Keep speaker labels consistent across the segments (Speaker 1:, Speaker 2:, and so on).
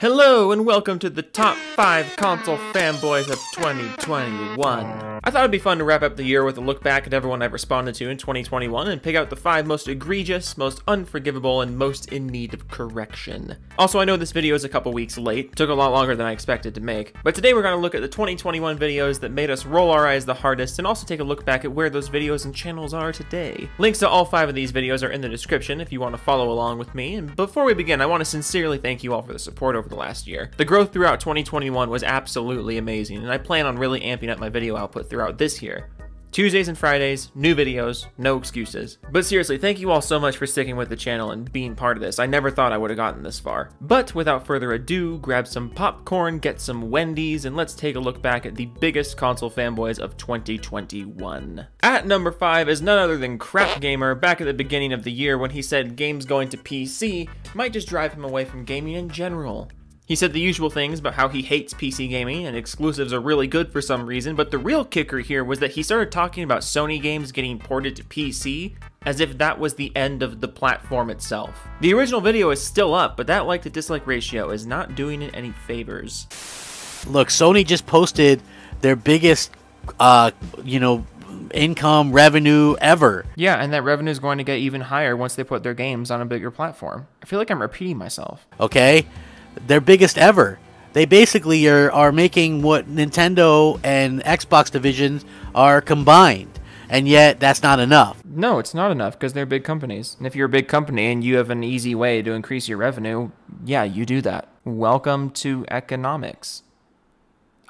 Speaker 1: Hello and welcome to the top 5 console fanboys of 2021. I thought it'd be fun to wrap up the year with a look back at everyone I've responded to in 2021 and pick out the 5 most egregious, most unforgivable, and most in need of correction. Also, I know this video is a couple weeks late, took a lot longer than I expected to make, but today we're going to look at the 2021 videos that made us roll our eyes the hardest and also take a look back at where those videos and channels are today. Links to all 5 of these videos are in the description if you want to follow along with me, and before we begin, I want to sincerely thank you all for the support over the last year. The growth throughout 2021 was absolutely amazing, and I plan on really amping up my video output throughout this year. Tuesdays and Fridays, new videos, no excuses. But seriously, thank you all so much for sticking with the channel and being part of this. I never thought I would have gotten this far. But without further ado, grab some popcorn, get some Wendy's, and let's take a look back at the biggest console fanboys of 2021. At number 5 is none other than Crap Gamer back at the beginning of the year when he said games going to PC might just drive him away from gaming in general. He said the usual things about how he hates PC gaming and exclusives are really good for some reason, but the real kicker here was that he started talking about Sony games getting ported to PC as if that was the end of the platform itself. The original video is still up, but that like to dislike ratio is not doing it any favors.
Speaker 2: Look, Sony just posted their biggest, uh, you know, income revenue ever.
Speaker 1: Yeah, and that revenue is going to get even higher once they put their games on a bigger platform. I feel like I'm repeating myself.
Speaker 2: Okay, their biggest ever. They basically are, are making what Nintendo and Xbox divisions are combined. And yet, that's not enough.
Speaker 1: No, it's not enough because they're big companies. And if you're a big company and you have an easy way to increase your revenue, yeah, you do that. Welcome to economics.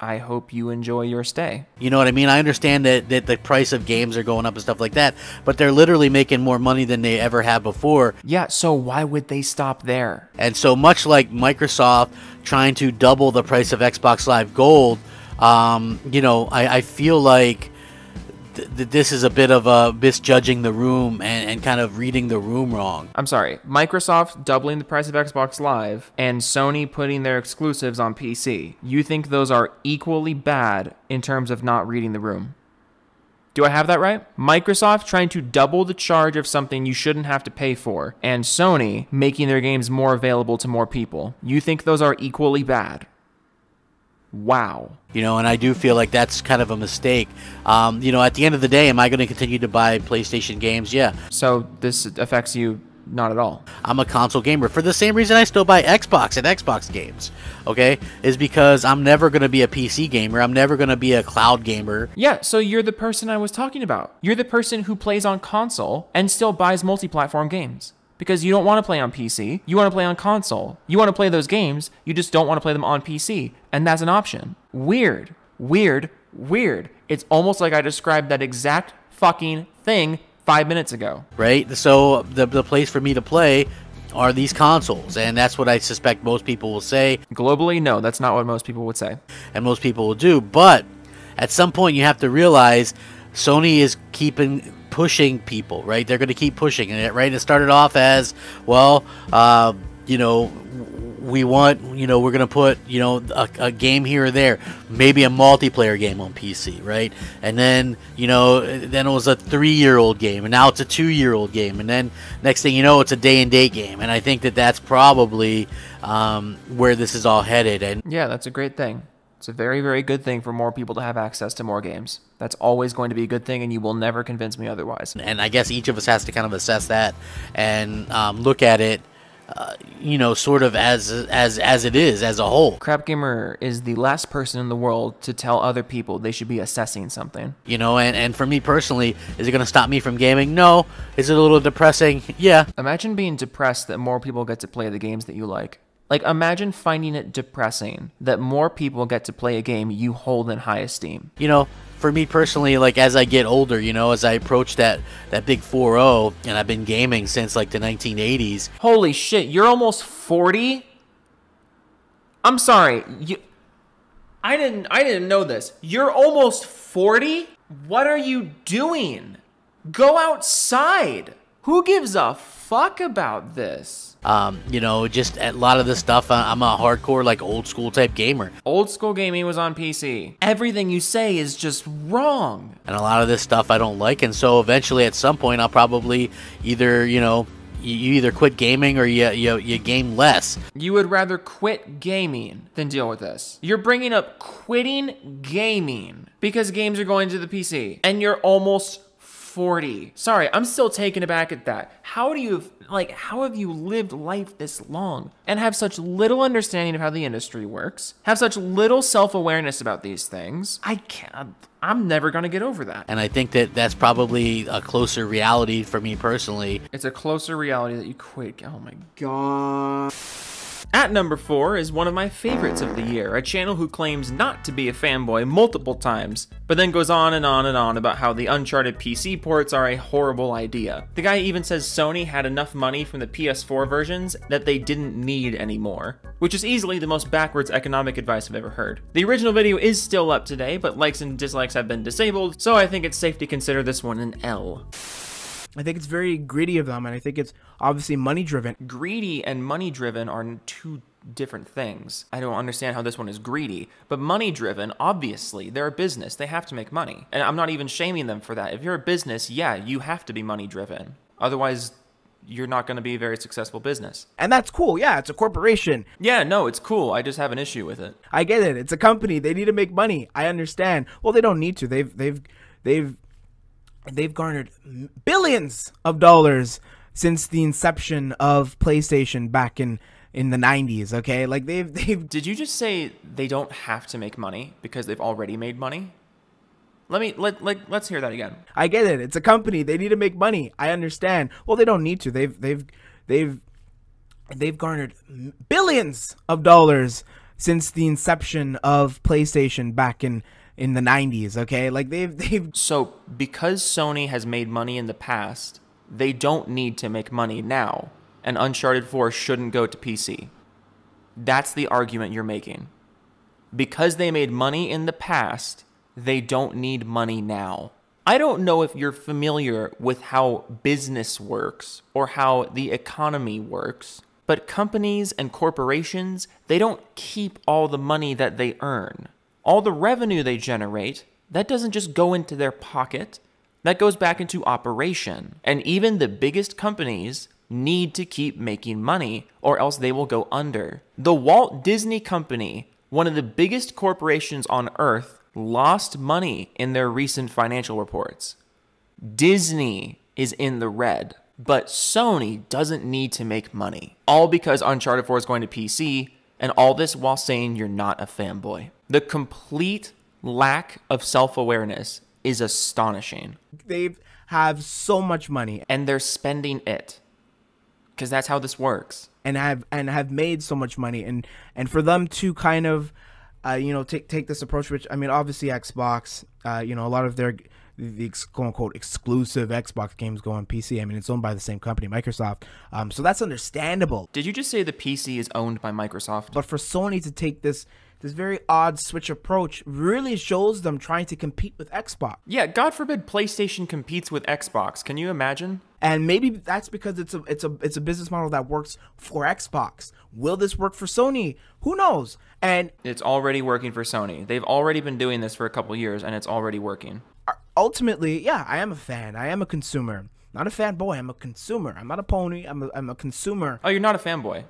Speaker 1: I hope you enjoy your stay.
Speaker 2: You know what I mean? I understand that, that the price of games are going up and stuff like that, but they're literally making more money than they ever have before.
Speaker 1: Yeah, so why would they stop there?
Speaker 2: And so, much like Microsoft trying to double the price of Xbox Live Gold, um, you know, I, I feel like th- th- this is a bit of a misjudging the room and, and kind of reading the room wrong.
Speaker 1: I'm sorry, Microsoft doubling the price of Xbox Live and Sony putting their exclusives on PC. You think those are equally bad in terms of not reading the room? Do I have that right? Microsoft trying to double the charge of something you shouldn't have to pay for, and Sony making their games more available to more people. You think those are equally bad? Wow.
Speaker 2: You know, and I do feel like that's kind of a mistake. Um, you know, at the end of the day, am I going to continue to buy PlayStation games? Yeah.
Speaker 1: So this affects you not at all.
Speaker 2: I'm a console gamer for the same reason I still buy Xbox and Xbox games. Okay, is because I'm never going to be a PC gamer. I'm never going to be a cloud gamer.
Speaker 1: Yeah, so you're the person I was talking about. You're the person who plays on console and still buys multi-platform games because you don't want to play on PC. You want to play on console. You want to play those games. You just don't want to play them on PC. And that's an option. Weird. Weird. Weird. It's almost like I described that exact fucking thing five minutes ago.
Speaker 2: Right? So the, the place for me to play are these consoles. And that's what I suspect most people will say.
Speaker 1: Globally, no, that's not what most people would say.
Speaker 2: And most people will do. But at some point, you have to realize Sony is keeping pushing people, right? They're going to keep pushing it, right? It started off as, well, uh, you know, we want, you know, we're going to put, you know, a, a, game here or there, maybe a multiplayer game on PC, right? And then, you know, then it was a three year old game, and now it's a two year old game, and then next thing you know, it's a day and date game. And I think that that's probably um, where this is all headed. And
Speaker 1: yeah, that's a great thing. It's a very, very good thing for more people to have access to more games. That's always going to be a good thing, and you will never convince me otherwise.
Speaker 2: And I guess each of us has to kind of assess that and um, look at it, uh, you know, sort of as as as it is as a whole.
Speaker 1: Crap Gamer is the last person in the world to tell other people they should be assessing something.
Speaker 2: You know, and and for me personally, is it going to stop me from gaming? No. Is it a little depressing? Yeah.
Speaker 1: Imagine being depressed that more people get to play the games that you like. Like, imagine finding it depressing that more people get to play a game you hold in high esteem.
Speaker 2: You know, for me personally, like as I get older, you know, as I approach that that big 4-0, and I've been gaming since like the 1980s.
Speaker 1: Holy shit, you're almost 40? I'm sorry, you. I didn't. I didn't know this. You're almost 40. What are you doing? Go outside. Who gives a fuck about this?
Speaker 2: Um, you know, just a lot of this stuff. I'm a hardcore, like old school type gamer.
Speaker 1: Old school gaming was on PC. Everything you say is just wrong.
Speaker 2: And a lot of this stuff I don't like. And so eventually, at some point, I'll probably either, you know, you you either quit gaming or you, you you game less.
Speaker 1: You would rather quit gaming than deal with this. You're bringing up quitting gaming because games are going to the PC and you're almost 40. Sorry, I'm still taken aback at that. How do you, like, how have you lived life this long and have such little understanding of how the industry works? Have such little self awareness about these things? I can't, I'm never gonna get over that.
Speaker 2: And I think that that's probably a closer reality for me personally.
Speaker 1: It's a closer reality that you quit. Oh my god. At number 4 is one of my favorites of the year, a channel who claims not to be a fanboy multiple times, but then goes on and on and on about how the Uncharted PC ports are a horrible idea. The guy even says Sony had enough money from the PS4 versions that they didn't need anymore, which is easily the most backwards economic advice I've ever heard. The original video is still up today, but likes and dislikes have been disabled, so I think it's safe to consider this one an L.
Speaker 3: I think it's very greedy of them, and I think it's obviously money driven.
Speaker 1: greedy and money driven are two different things. I don't understand how this one is greedy, but money driven, obviously, they're a business. They have to make money. And I'm not even shaming them for that. If you're a business, yeah, you have to be money driven. Otherwise, you're not going to be a very successful business.
Speaker 3: And that's cool. Yeah, it's a corporation.
Speaker 1: Yeah, no, it's cool. I just have an issue with it.
Speaker 3: I get it. It's a company. They need to make money. I understand. Well, they don't need to. They've they've they've they've garnered billions of dollars since the inception of PlayStation back in in the 90s, okay? Like they've they've
Speaker 1: Did you just say they don't have to make money because they've already made money? Let me let like let's hear that again.
Speaker 3: I get it. It's a company. They need to make money. I understand. Well, they don't need to. They've they've they've they've garnered billions of dollars since the inception of PlayStation back in in the 90s, okay? Like they've they've
Speaker 1: So, because Sony has made money in the past, they don't need to make money now, and Uncharted 4 shouldn't go to PC. That's the argument you're making. Because they made money in the past, they don't need money now. I don't know if you're familiar with how business works or how the economy works, but companies and corporations, they don't keep all the money that they earn. All the revenue they generate, that doesn't just go into their pocket, that goes back into operation. And even the biggest companies need to keep making money or else they will go under. The Walt Disney Company, one of the biggest corporations on earth, lost money in their recent financial reports. Disney is in the red, but Sony doesn't need to make money. All because Uncharted 4 is going to PC, and all this while saying you're not a fanboy. The complete lack of self awareness is astonishing,
Speaker 3: they have so much money
Speaker 1: and they're spending it because that's how this works.
Speaker 3: and have and have made so much money and and for them to kind of uh, you know take take this approach which I mean obviously Xbox uh, you know a lot of their the quote unquote exclusive Xbox games go on PC. I mean it's owned by the same company Microsoft. Um, so that's understandable.
Speaker 1: Did you just say the PC is owned by Microsoft?
Speaker 3: But for Sony to take this this very odd switch approach really shows them trying to compete with Xbox.
Speaker 1: Yeah, God forbid PlayStation competes with Xbox. Can you imagine?
Speaker 3: And maybe that's because it's a it's a it's a business model that works for Xbox. Will this work for Sony? Who knows? And
Speaker 1: It's already working for Sony. They've already been doing this for a couple years and it's already working.
Speaker 3: Uh, ultimately, yeah, I am a fan. I am a consumer. Not a fanboy. I'm a consumer. I'm not a pony. I'm a, I'm a consumer.
Speaker 1: Oh, you're not a fanboy.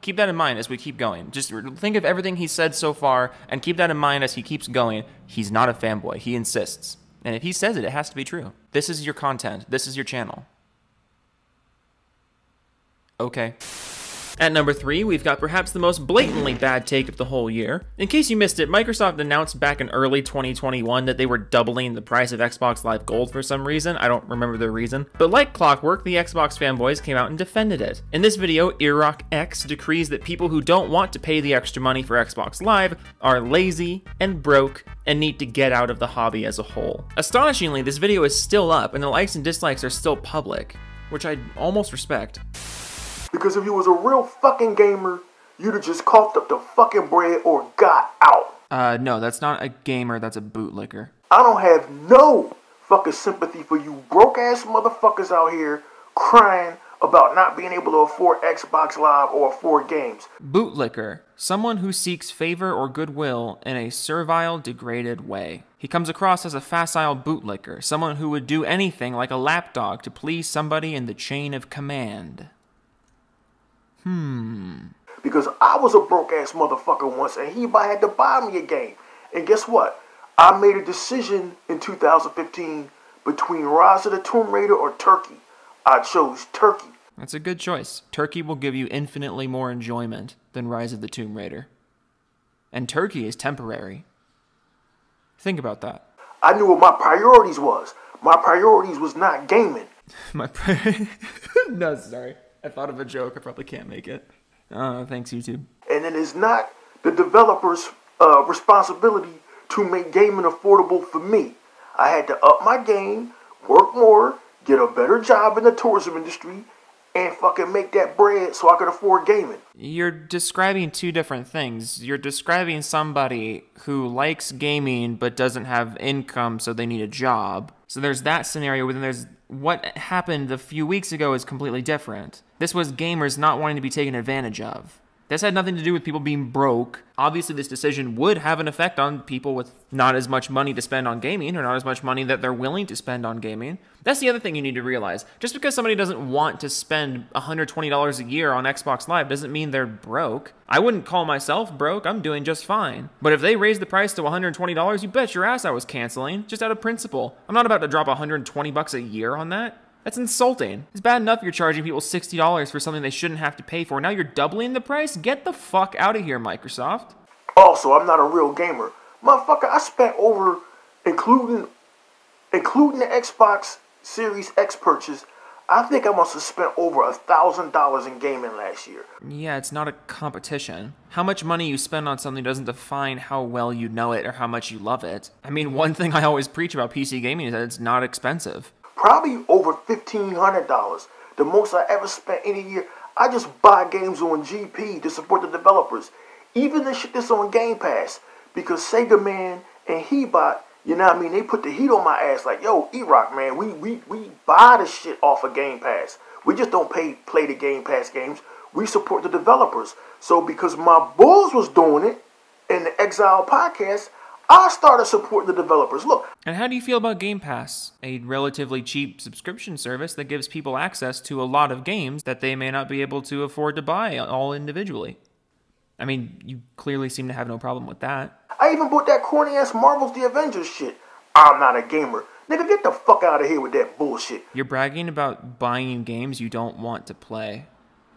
Speaker 1: Keep that in mind as we keep going. Just think of everything he said so far and keep that in mind as he keeps going. He's not a fanboy. He insists. And if he says it, it has to be true. This is your content. This is your channel. Okay. At number three, we've got perhaps the most blatantly bad take of the whole year. In case you missed it, Microsoft announced back in early 2021 that they were doubling the price of Xbox Live Gold for some reason. I don't remember the reason. But like clockwork, the Xbox fanboys came out and defended it. In this video, E-Rock X decrees that people who don't want to pay the extra money for Xbox Live are lazy and broke and need to get out of the hobby as a whole. Astonishingly, this video is still up and the likes and dislikes are still public, which I almost respect.
Speaker 4: Because if you was a real fucking gamer, you'd have just coughed up the fucking bread or got out.
Speaker 1: Uh, no, that's not a gamer, that's a bootlicker.
Speaker 4: I don't have no fucking sympathy for you broke ass motherfuckers out here crying about not being able to afford Xbox Live or afford games.
Speaker 1: Bootlicker, someone who seeks favor or goodwill in a servile, degraded way. He comes across as a facile bootlicker, someone who would do anything like a lapdog to please somebody in the chain of command.
Speaker 4: Hmm. Because I was a broke ass motherfucker once and he had to buy me a game. And guess what? I made a decision in 2015 between Rise of the Tomb Raider or Turkey. I chose Turkey.
Speaker 1: That's a good choice. Turkey will give you infinitely more enjoyment than Rise of the Tomb Raider. And Turkey is temporary. Think about that.
Speaker 4: I knew what my priorities was. My priorities was not gaming.
Speaker 1: my pri- No, sorry. I thought of a joke. I probably can't make it. Uh, thanks, YouTube.
Speaker 4: And it is not the developer's uh, responsibility to make gaming affordable for me. I had to up my game, work more, get a better job in the tourism industry, and fucking make that bread so I could afford gaming.
Speaker 1: You're describing two different things. You're describing somebody who likes gaming but doesn't have income, so they need a job. So there's that scenario, but then there's what happened a few weeks ago is completely different. This was gamers not wanting to be taken advantage of. This had nothing to do with people being broke. Obviously, this decision would have an effect on people with not as much money to spend on gaming or not as much money that they're willing to spend on gaming. That's the other thing you need to realize. Just because somebody doesn't want to spend $120 a year on Xbox Live doesn't mean they're broke. I wouldn't call myself broke, I'm doing just fine. But if they raise the price to $120, you bet your ass I was canceling, just out of principle. I'm not about to drop 120 bucks a year on that. That's insulting. It's bad enough you're charging people $60 for something they shouldn't have to pay for. Now you're doubling the price? Get the fuck out of here, Microsoft.
Speaker 4: Also, I'm not a real gamer. Motherfucker, I spent over, including including the Xbox Series X purchase, I think I must have spent over a thousand dollars in gaming last year.
Speaker 1: Yeah, it's not a competition. How much money you spend on something doesn't define how well you know it or how much you love it. I mean, one thing I always preach about PC gaming is that it's not expensive
Speaker 4: probably over $1,500. The most I ever spent in a year. I just buy games on GP to support the developers. Even the shit that's on Game Pass. Because Sega Man and Hebot, you know what I mean, they put the heat on my ass like, yo, E-Rock, man, we, we, we buy the shit off of Game Pass. We just don't pay play the Game Pass games. We support the developers. So because my Bulls was doing it in the Exile podcast, I started supporting the developers. Look.
Speaker 1: And how do you feel about Game Pass, a relatively cheap subscription service that gives people access to a lot of games that they may not be able to afford to buy all individually? I mean, you clearly seem to have no problem with that.
Speaker 4: I even bought that corny ass Marvel's The Avengers shit. I'm not a gamer. Nigga, get the fuck out of here with that bullshit.
Speaker 1: You're bragging about buying games you don't want to play.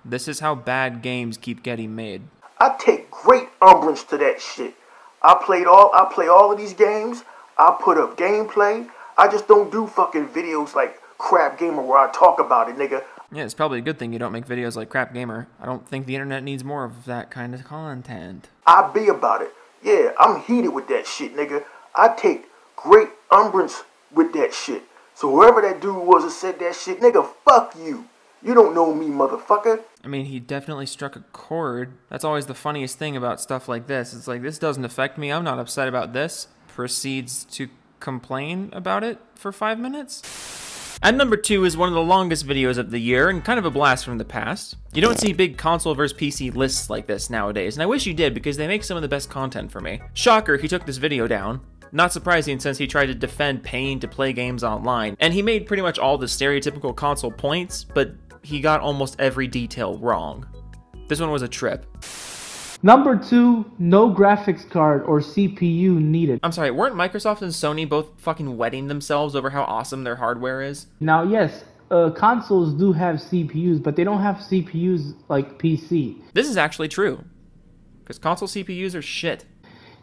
Speaker 1: This is how bad games keep getting made.
Speaker 4: I take great umbrage to that shit. I played all I play all of these games. I put up gameplay. I just don't do fucking videos like crap gamer where I talk about it, nigga.
Speaker 1: Yeah, it's probably a good thing you don't make videos like crap gamer. I don't think the internet needs more of that kind of content.
Speaker 4: I be about it. Yeah, I'm heated with that shit, nigga. I take great umbrance with that shit. So whoever that dude was that said that shit, nigga, fuck you. You don't know me, motherfucker.
Speaker 1: I mean, he definitely struck a chord. That's always the funniest thing about stuff like this. It's like, this doesn't affect me. I'm not upset about this. Proceeds to complain about it for five minutes. At number two is one of the longest videos of the year and kind of a blast from the past. You don't see big console versus PC lists like this nowadays, and I wish you did because they make some of the best content for me. Shocker, he took this video down. Not surprising since he tried to defend paying to play games online, and he made pretty much all the stereotypical console points, but he got almost every detail wrong. This one was a trip.
Speaker 5: Number two, no graphics card or CPU needed.
Speaker 1: I'm sorry, weren't Microsoft and Sony both fucking wetting themselves over how awesome their hardware is?
Speaker 5: Now, yes, uh, consoles do have CPUs, but they don't have CPUs like PC.
Speaker 1: This is actually true. Because console CPUs are shit.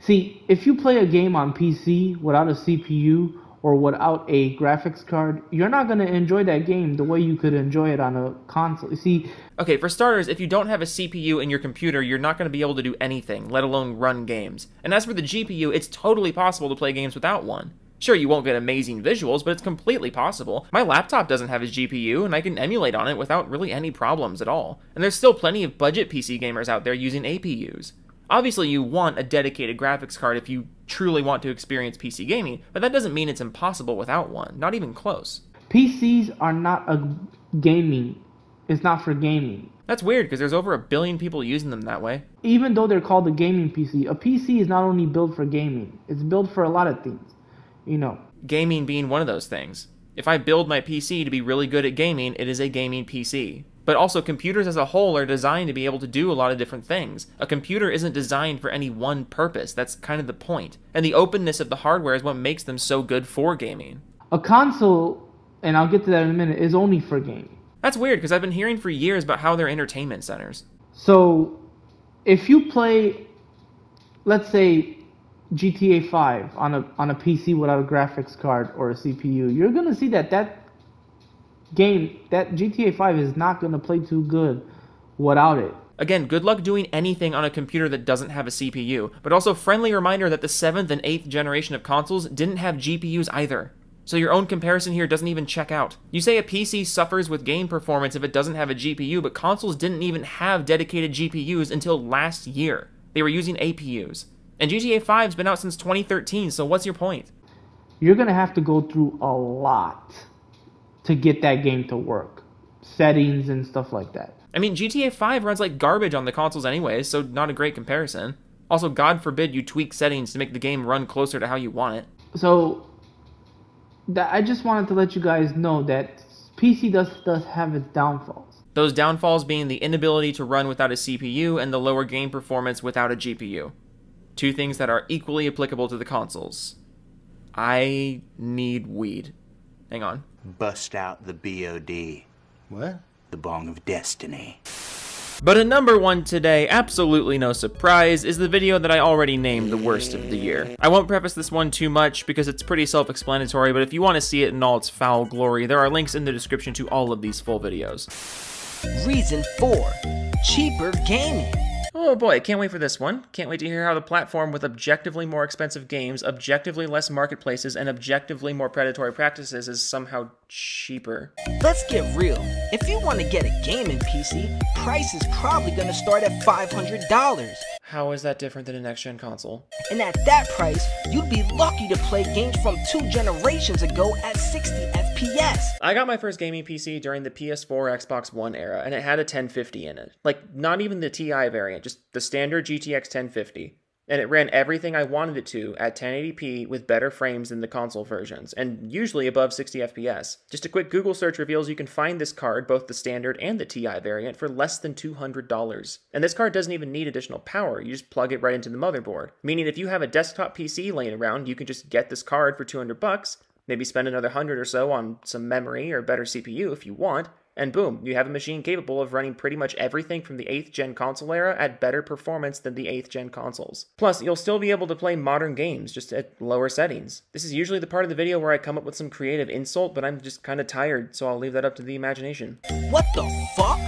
Speaker 5: See, if you play a game on PC without a CPU or without a graphics card, you're not going to enjoy that game the way you could enjoy it on a console. You see,
Speaker 1: okay, for starters, if you don't have a CPU in your computer, you're not going to be able to do anything, let alone run games. And as for the GPU, it's totally possible to play games without one. Sure, you won't get amazing visuals, but it's completely possible. My laptop doesn't have a GPU, and I can emulate on it without really any problems at all. And there's still plenty of budget PC gamers out there using APUs. Obviously, you want a dedicated graphics card if you truly want to experience PC gaming, but that doesn't mean it's impossible without one, not even close.
Speaker 5: PCs are not a gaming. It's not for gaming.
Speaker 1: That's weird because there's over a billion people using them that way.
Speaker 5: Even though they're called a gaming PC, a PC is not only built for gaming, it's built for a lot of things. You know,
Speaker 1: gaming being one of those things. If I build my PC to be really good at gaming, it is a gaming PC. But also, computers as a whole are designed to be able to do a lot of different things. A computer isn't designed for any one purpose. That's kind of the point. And the openness of the hardware is what makes them so good for gaming.
Speaker 5: A console, and I'll get to that in a minute, is only for gaming.
Speaker 1: That's weird because I've been hearing for years about how they're entertainment centers.
Speaker 5: So, if you play, let's say, GTA 5 on a on a PC without a graphics card or a CPU, you're gonna see that that game, that GTA 5 is not gonna play too good without it.
Speaker 1: Again, good luck doing anything on a computer that doesn't have a CPU, but also friendly reminder that the 7th and 8th generation of consoles didn't have GPUs either. So your own comparison here doesn't even check out. You say a PC suffers with game performance if it doesn't have a GPU, but consoles didn't even have dedicated GPUs until last year. They were using APUs. And GTA 5's been out since 2013, so what's your point?
Speaker 5: You're gonna have to go through a lot to get that game to work. Settings and stuff like that.
Speaker 1: I mean, GTA 5 runs like garbage on the consoles anyways, so not a great comparison. Also, God forbid you tweak settings to make the game run closer to how you want it.
Speaker 5: So that I just wanted to let you guys know that PC does does have its downfalls.
Speaker 1: Those downfalls being the inability to run without a CPU and the lower game performance without a GPU. Two things that are equally applicable to the consoles. I need weed. Hang on.
Speaker 6: Bust out the BOD.
Speaker 7: What?
Speaker 6: The Bong of Destiny.
Speaker 1: But a number one today, absolutely no surprise, is the video that I already named the worst of the year. I won't preface this one too much because it's pretty self-explanatory, but if you want to see it in all its foul glory, there are links in the description to all of these full videos.
Speaker 8: Reason 4 Cheaper gaming.
Speaker 1: Oh boy, can't wait for this one. Can't wait to hear how the platform with objectively more expensive games, objectively less marketplaces, and objectively more predatory practices is somehow cheaper.
Speaker 8: Let's get real. If you want to get a gaming PC, price is probably going to start at $500.
Speaker 1: How is that different than a next gen console?
Speaker 8: And at that price, you'd be lucky to play games from two generations ago at 60 FPS.
Speaker 1: I got my first gaming PC during the PS4 Xbox One era, and it had a 1050 in it. Like, not even the TI variant, just the standard GTX 1050 and it ran everything I wanted it to at 1080p with better frames than the console versions, and usually above 60 FPS. Just a quick Google search reveals you can find this card, both the standard and the TI variant, for less than $200. And this card doesn't even need additional power, you just plug it right into the motherboard. Meaning if you have a desktop PC laying around, you can just get this card for 200 bucks, maybe spend another 100 or so on some memory or better CPU if you want, and boom, you have a machine capable of running pretty much everything from the 8th gen console era at better performance than the 8th gen consoles. Plus, you'll still be able to play modern games, just at lower settings. This is usually the part of the video where I come up with some creative insult, but I'm just kinda tired, so I'll leave that up to the imagination.
Speaker 8: What the fuck?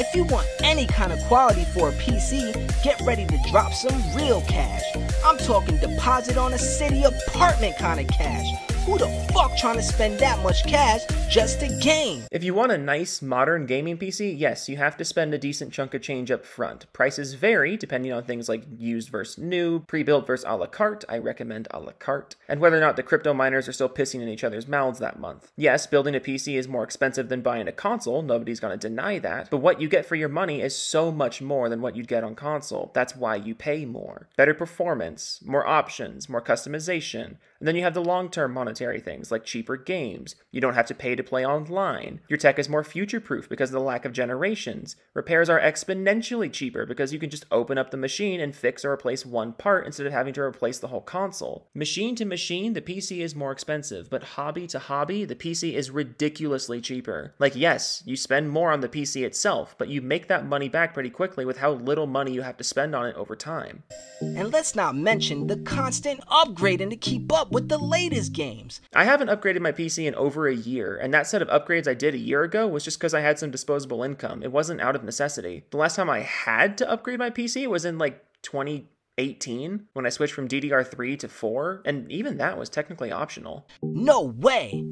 Speaker 8: If you want any kind of quality for a PC, get ready to drop some real cash. I'm talking deposit on a city apartment kind of cash. Who the fuck trying to spend that much cash just to game?
Speaker 1: If you want a nice, modern gaming PC, yes, you have to spend a decent chunk of change up front. Prices vary depending on things like used versus new, pre-built versus a la carte, I recommend a la carte, and whether or not the crypto miners are still pissing in each other's mouths that month. Yes, building a PC is more expensive than buying a console, nobody's gonna deny that, but what you get for your money is so much more than what you'd get on console. That's why you pay more. Better performance, more options, more customization, and then you have the long-term monetary things like cheaper games. You don't have to pay to play online. Your tech is more future-proof because of the lack of generations. Repairs are exponentially cheaper because you can just open up the machine and fix or replace one part instead of having to replace the whole console. Machine to machine, the PC is more expensive, but hobby to hobby, the PC is ridiculously cheaper. Like yes, you spend more on the PC itself, but you make that money back pretty quickly with how little money you have to spend on it over time.
Speaker 8: And let's not mention the constant upgrading to keep up with the latest games.
Speaker 1: I haven't upgraded my PC in over a year, and that set of upgrades I did a year ago was just because I had some disposable income. It wasn't out of necessity. The last time I had to upgrade my PC was in like 2018 when I switched from DDR3 to 4, and even that was technically optional.
Speaker 8: No way!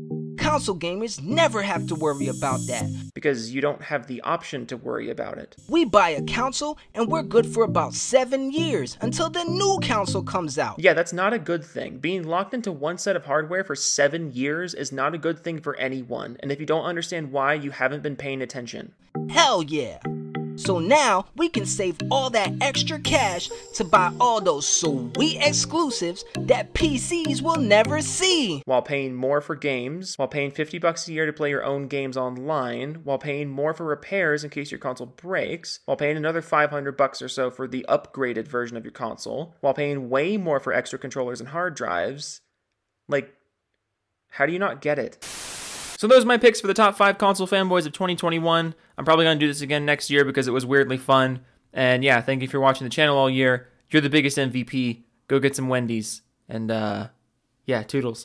Speaker 8: Console gamers never have to worry about that.
Speaker 1: Because you don't have the option to worry about it.
Speaker 8: We buy a console and we're good for about 7 years until the new console comes out.
Speaker 1: Yeah, that's not a good thing. Being locked into one set of hardware for 7 years is not a good thing for anyone, and if you don't understand why, you haven't been paying attention.
Speaker 8: Hell yeah! So now we can save all that extra cash to buy all those sweet exclusives that PCs will never see.
Speaker 1: While paying more for games, while paying 50 bucks a year to play your own games online, while paying more for repairs in case your console breaks, while paying another 500 bucks or so for the upgraded version of your console, while paying way more for extra controllers and hard drives. Like, how do you not get it? So those are my picks for the top five console fanboys of 2021. I'm probably going to do this again next year because it was weirdly fun. And yeah, thank you for watching the channel all year. You're the biggest MVP. Go get some Wendy's. And uh, yeah, toodles.